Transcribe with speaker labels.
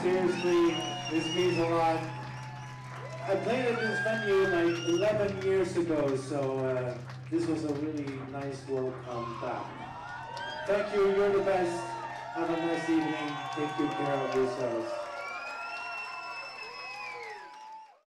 Speaker 1: Seriously, this means a lot. I played at this venue like 11 years ago, so uh, this was a really nice welcome back. Thank you, you're the best. Have a nice evening. Take good care of yourselves.